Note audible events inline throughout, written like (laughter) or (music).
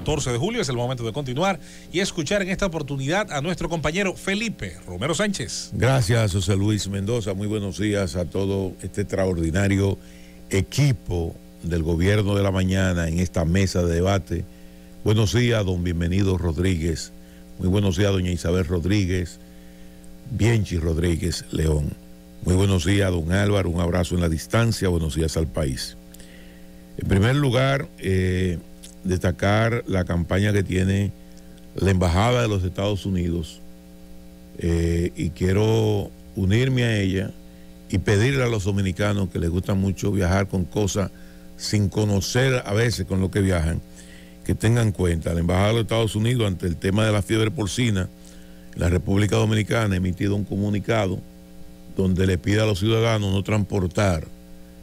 14 de julio. Es el momento de continuar y escuchar en esta oportunidad a nuestro compañero Felipe Romero Sánchez. Gracias, José Luis Mendoza. Muy buenos días a todo este extraordinario equipo del gobierno de la mañana en esta mesa de debate. Buenos días, don Bienvenido Rodríguez. Muy buenos días, doña Isabel Rodríguez. Bienchi Rodríguez León. Muy buenos días, don Álvaro. Un abrazo en la distancia. Buenos días al país. En primer lugar, eh, destacar la campaña que tiene la Embajada de los Estados Unidos eh, y quiero unirme a ella y pedirle a los dominicanos que les gusta mucho viajar con cosas sin conocer a veces con lo que viajan, que tengan cuenta. La Embajada de los Estados Unidos ante el tema de la fiebre porcina, la República Dominicana ha emitido un comunicado donde le pide a los ciudadanos no transportar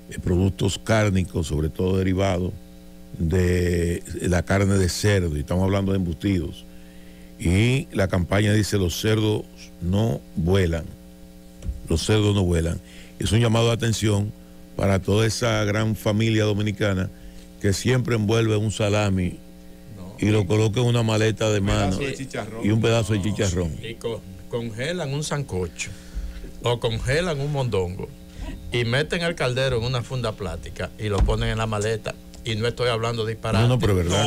eh, productos cárnicos, sobre todo derivados de la carne de cerdo, y estamos hablando de embutidos. Y la campaña dice los cerdos no vuelan, los cerdos no vuelan. Es un llamado de atención para toda esa gran familia dominicana que siempre envuelve un salami y lo coloca en una maleta de mano y un pedazo de chicharrón. Y congelan un sancocho o congelan un mondongo y meten el caldero en una funda plástica y lo ponen en la maleta y no estoy hablando de disparate. No, no, pero verdad.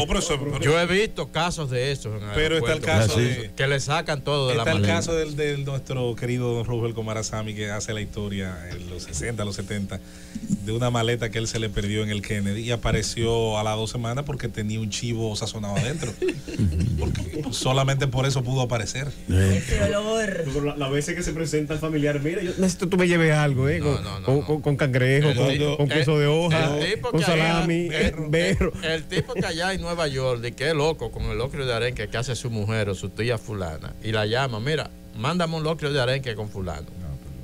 Yo he visto casos de eso. pero está el caso de, que le sacan todo de la Está el caso del, de nuestro querido don Rubel Comarazami que hace la historia en los 60, los 70 de una maleta que él se le perdió en el Kennedy y apareció a las dos semanas porque tenía un chivo sazonado adentro. (laughs) porque solamente por eso pudo aparecer. La, la veces que se presenta el familiar, mira, yo necesito que tú me lleves algo, ¿eh? con, con, cangrejo, con, queso de hoja, con salami. El, tipo que allá en Nueva York, de que es loco con el locrio de arenque que hace su mujer o su tía fulana, y la llama, mira, mándame un locrio de arenque con fulano.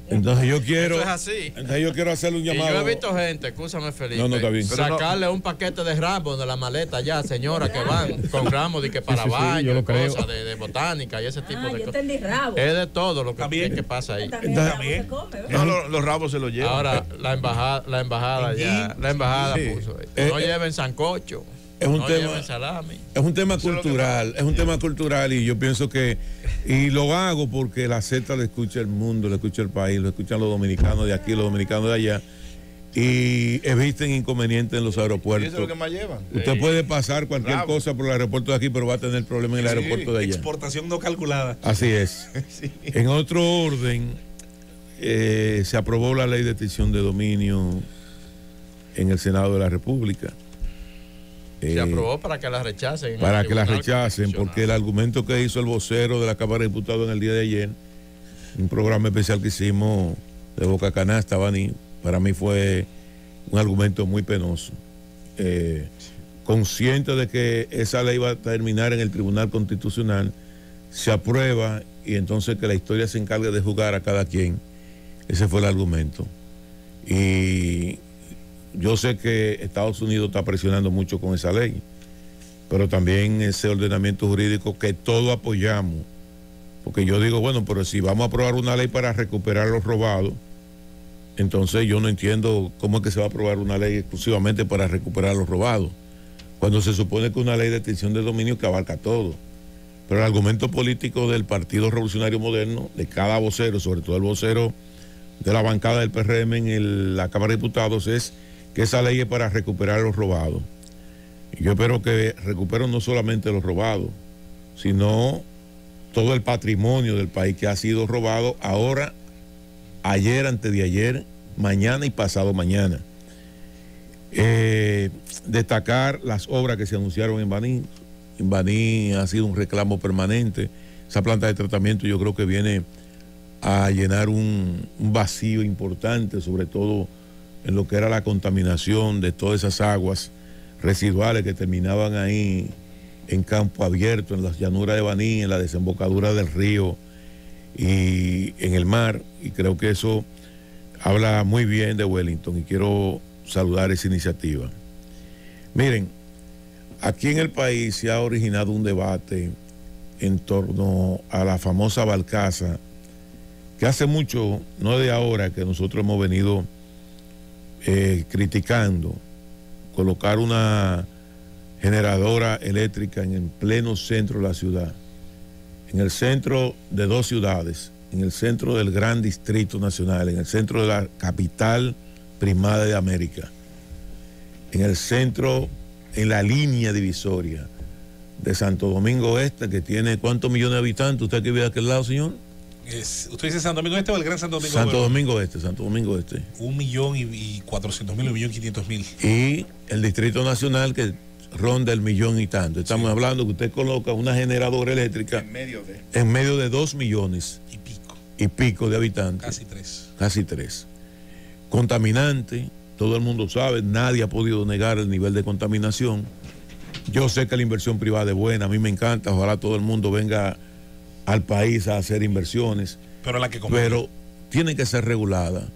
Entonces yo quiero. es así. Entonces yo quiero hacerle un llamado. Y yo he visto gente, escúchame Felipe. No, no está bien. Sacarle un paquete de ramos de la maleta ya, señora, que van (laughs) con ramos de que para sí, baño, cosas de, de, botánica y ese tipo ah, de cosas. Es de todo lo que, que, que pasa ahí. También. No, los, los, rabos se los llevan. Ahora, la embajada, la embajada ya, la embajada puso ahí. No eh, lleven sancocho es un tema es un tema cultural es, un tema cultural y yo pienso que y lo hago porque la Z le escucha el mundo le escucha el país lo escuchan los dominicanos de aquí los dominicanos de allá y eviten inconvenientes en los aeropuertos. eso es lo que más llevan. Usted puede pasar cualquier cosa por el aeropuerto de aquí, pero va a tener problemas en el aeropuerto de allá. Exportación no calculada. Así es. (laughs) En otro orden, eh, se aprobó la ley de extinción de dominio en el Senado de la República. Se eh, aprobó para que la rechacen. Para que la rechacen, porque el argumento que hizo el vocero de la Cámara de Diputados en el día de ayer, un programa especial que hicimos de Boca Canasta, Bani, para mí fue un argumento muy penoso. Eh, consciente de que esa ley va a terminar en el Tribunal Constitucional, se aprueba y entonces que la historia se encargue de jugar a cada quien. Ese fue el argumento. Y yo sé que Estados Unidos está presionando mucho con esa ley, pero también ese ordenamiento jurídico que todos apoyamos. Porque yo digo, bueno, pero si vamos a aprobar una ley para recuperar los robados, entonces yo no entiendo cómo es que se va a aprobar una ley exclusivamente para recuperar los robados, cuando se supone que una ley de extinción de dominio que abarca todo. Pero el argumento político del Partido Revolucionario Moderno, de cada vocero, sobre todo el vocero de la bancada del PRM en la Cámara de Diputados, es que esa ley es para recuperar los robados. Yo espero que recuperen no solamente los robados, sino todo el patrimonio del país que ha sido robado ahora, ayer, antes de ayer, mañana y pasado mañana. Eh, destacar las obras que se anunciaron en Baní. En Baní ha sido un reclamo permanente. Esa planta de tratamiento yo creo que viene a llenar un vacío importante, sobre todo en lo que era la contaminación de todas esas aguas residuales que terminaban ahí en campo abierto, en las llanuras de Baní, en la desembocadura del río y en el mar. Y creo que eso habla muy bien de Wellington y quiero saludar esa iniciativa. Miren, aquí en el país se ha originado un debate en torno a la famosa Balcaza, que hace mucho, no de ahora, que nosotros hemos venido eh, criticando, colocar una generadora eléctrica en el pleno centro de la ciudad, en el centro de dos ciudades, en el centro del gran distrito nacional, en el centro de la capital primada de América, en el centro, en la línea divisoria de Santo Domingo Este, que tiene cuántos millones de habitantes, ¿usted que vive de aquel lado, señor? ¿Usted dice Santo Domingo Este o el Gran Santo Domingo Santo Domingo Este, Santo Domingo Este. Un millón y cuatrocientos mil, un millón quinientos mil. Y el Distrito Nacional que ronda el millón y tanto. Estamos hablando que usted coloca una generadora eléctrica en medio de, en medio de dos millones y pico. Y pico de habitantes. Casi tres. Casi tres. Contaminante, todo el mundo sabe, nadie ha podido negar el nivel de contaminación. Yo sé que la inversión privada es buena, a mí me encanta, ojalá todo el mundo venga al país a hacer inversiones. Pero la que Pero tiene que ser regulada.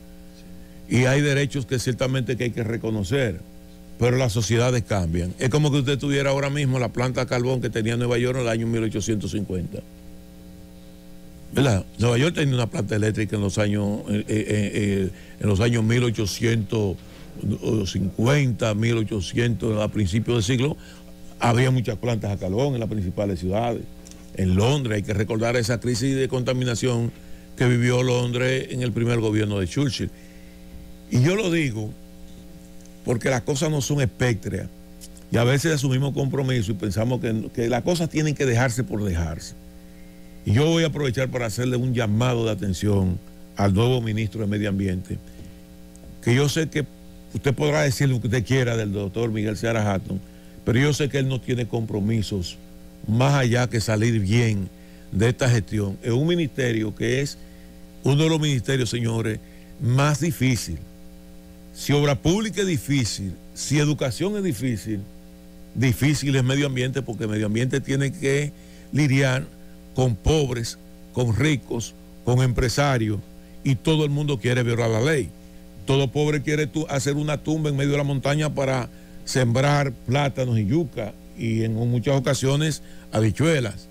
Y hay derechos que ciertamente que hay que reconocer, pero las sociedades cambian. Es como que usted tuviera ahora mismo la planta de carbón que tenía Nueva York en el año 1850. ¿Verdad? Nueva York tenía una planta eléctrica en los años, eh, eh, eh, en los años 1850, 1800, a principios del siglo. Había muchas plantas a carbón en las principales ciudades en Londres. Hay que recordar esa crisis de contaminación que vivió Londres en el primer gobierno de Churchill. Y yo lo digo porque las cosas no son espectreas y a veces asumimos compromiso y pensamos que, que las cosas tienen que dejarse por dejarse. Y yo voy a aprovechar para hacerle un llamado de atención al nuevo ministro de Medio Ambiente, que yo sé que usted podrá decir lo que usted quiera del doctor Miguel Seara Hatton, pero yo sé que él no tiene compromisos más allá que salir bien de esta gestión. Es un ministerio que es uno de los ministerios, señores, más difícil. Si obra pública es difícil, si educación es difícil, difícil es medio ambiente porque medio ambiente tiene que lidiar con pobres, con ricos, con empresarios y todo el mundo quiere violar la ley. Todo pobre quiere hacer una tumba en medio de la montaña para sembrar plátanos y yuca y en muchas ocasiones habichuelas.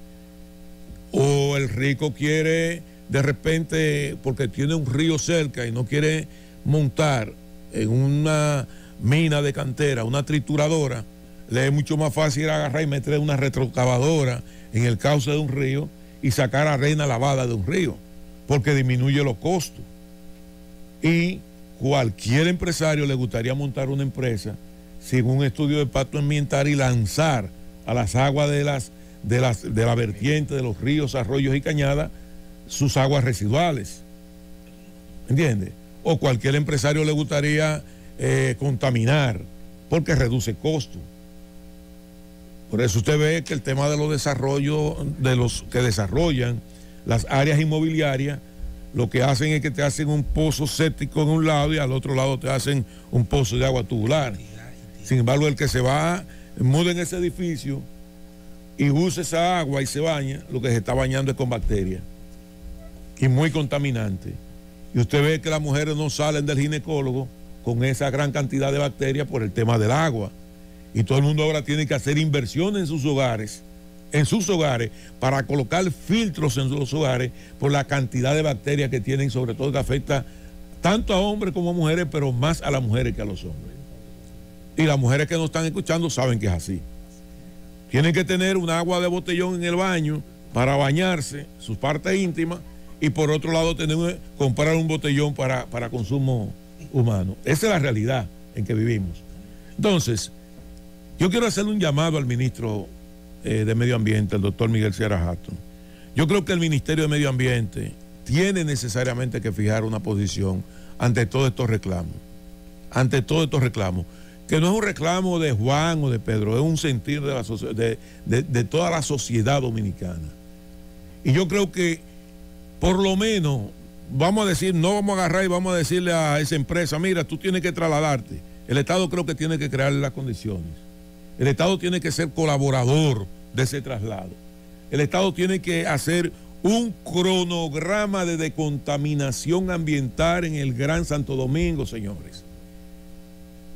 O el rico quiere de repente, porque tiene un río cerca y no quiere montar en una mina de cantera, una trituradora, le es mucho más fácil agarrar y meter una retrocavadora en el cauce de un río y sacar arena lavada de un río, porque disminuye los costos. Y cualquier empresario le gustaría montar una empresa sin un estudio de impacto ambiental y lanzar a las aguas de, las, de, de la vertiente de los ríos, arroyos y cañadas sus aguas residuales. ¿Entiende? O cualquier empresario le gustaría eh, contaminar porque reduce costo. Por eso usted ve que el tema de los desarrollos, de los que desarrollan las áreas inmobiliarias, lo que hacen es que te hacen un pozo séptico en un lado y al otro lado te hacen un pozo de agua tubular. Sin embargo, el que se va, muda en ese edificio y usa esa agua y se baña, lo que se está bañando es con bacterias. Y muy contaminante. Y usted ve que las mujeres no salen del ginecólogo con esa gran cantidad de bacterias por el tema del agua. Y todo el mundo ahora tiene que hacer inversiones en sus hogares, en sus hogares, para colocar filtros en sus hogares por la cantidad de bacterias que tienen, sobre todo que afecta tanto a hombres como a mujeres, pero más a las mujeres que a los hombres. Y las mujeres que nos están escuchando saben que es así. Tienen que tener un agua de botellón en el baño para bañarse, sus partes íntimas, y por otro lado tener, comprar un botellón para, para consumo humano. Esa es la realidad en que vivimos. Entonces, yo quiero hacerle un llamado al ministro eh, de Medio Ambiente, el doctor Miguel Sierra Hatton. Yo creo que el Ministerio de Medio Ambiente tiene necesariamente que fijar una posición ante todos estos reclamos. Ante todos estos reclamos que no es un reclamo de Juan o de Pedro, es un sentir de, toda la sociedad dominicana. Y yo creo que por lo menos vamos a decir, no vamos a agarrar y vamos a decirle a esa empresa, mira, tú tienes que trasladarte. El Estado creo que tiene que crearle las condiciones. El Estado tiene que ser colaborador de ese traslado. El Estado tiene que hacer un cronograma de decontaminación ambiental en el Gran Santo Domingo, señores.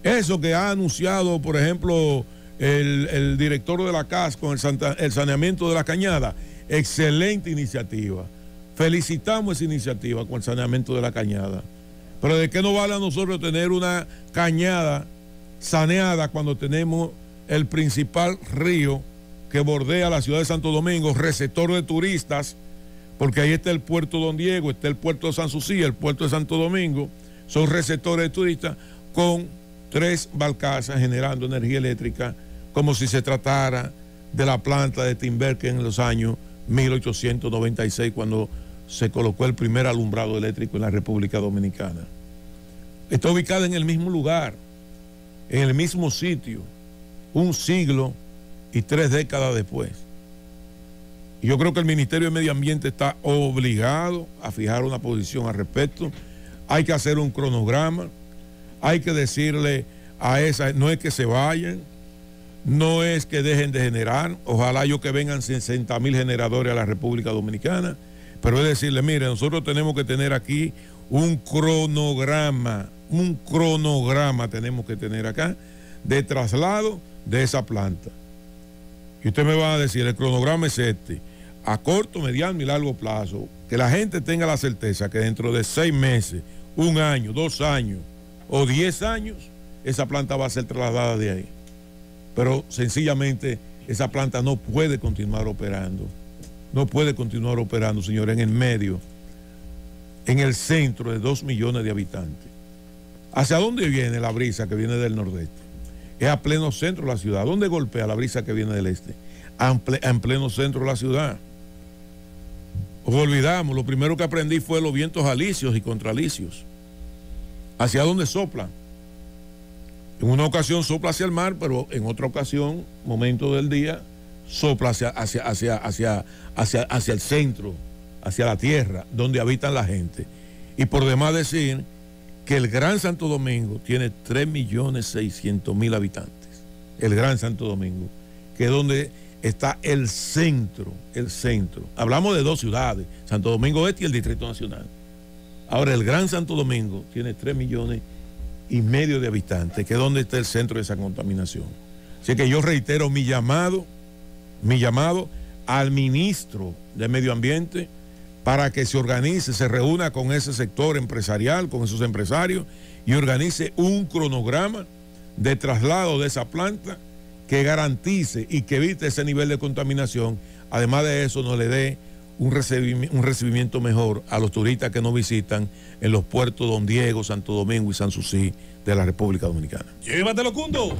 Eso que ha anunciado, por ejemplo, el, director de la CAS con el, saneamiento de la cañada, excelente iniciativa. Felicitamos esa iniciativa con el saneamiento de la cañada. Pero ¿de qué nos vale a nosotros tener una cañada saneada cuando tenemos el principal río que bordea la ciudad de Santo Domingo, receptor de turistas, porque ahí está el puerto Don Diego, está el puerto de San Sucía, el puerto de Santo Domingo, son receptores de turistas con tres balcazas generando energía eléctrica como si se tratara de la planta de Timberque en los años 1896 cuando se colocó el primer alumbrado eléctrico en la República Dominicana. Está ubicada en el mismo lugar, en el mismo sitio, un siglo y tres décadas después. Yo creo que el Ministerio de Medio Ambiente está obligado a fijar una posición al respecto. Hay que hacer un cronograma, hay que decirle a esa, no es que se vayan, no es que dejen de generar, ojalá yo que vengan 60 mil generadores a la República Dominicana, pero es decirle, mire, nosotros tenemos que tener aquí un cronograma, un cronograma tenemos que tener acá de traslado de esa planta. Y usted me va a decir, el cronograma es este, a corto, mediano y largo plazo, que la gente tenga la certeza que dentro de seis meses, un año, dos años o diez años, esa planta va a ser trasladada de ahí pero sencillamente esa planta no puede continuar operando. No puede continuar operando, señor, en el medio, en el centro de dos millones de habitantes. ¿Hacia dónde viene la brisa que viene del nordeste? Es a pleno centro de la ciudad. ¿Dónde golpea la brisa que viene del este? En pleno centro de la ciudad. Os olvidamos, lo primero que aprendí fue los vientos alicios y contralicios. ¿Hacia dónde soplan? En una ocasión sopla hacia el mar, pero en otra ocasión, momento del día, sopla hacia, hacia, hacia, hacia, hacia, hacia el centro, hacia la tierra, donde habitan la gente. Y por demás decir que el Gran Santo Domingo tiene 3.600.000 habitantes. El Gran Santo Domingo, que es donde está el centro, el centro. Hablamos de dos ciudades, Santo Domingo Este y el Distrito Nacional. Ahora, el Gran Santo Domingo tiene 3 millones y medio de habitantes, que es donde está el centro de esa contaminación. Así que yo reitero mi llamado, mi llamado al ministro de Medio Ambiente para que se organice, se reúna con ese sector empresarial, con esos empresarios y organice un cronograma de traslado de esa planta que garantice y que evite ese nivel de contaminación. Además de eso, no le dé un recibimiento, un recibimiento mejor a los turistas que nos visitan en los puertos Don Diego, Santo Domingo y San Sucí de la República Dominicana. Llévatelo, Cundo.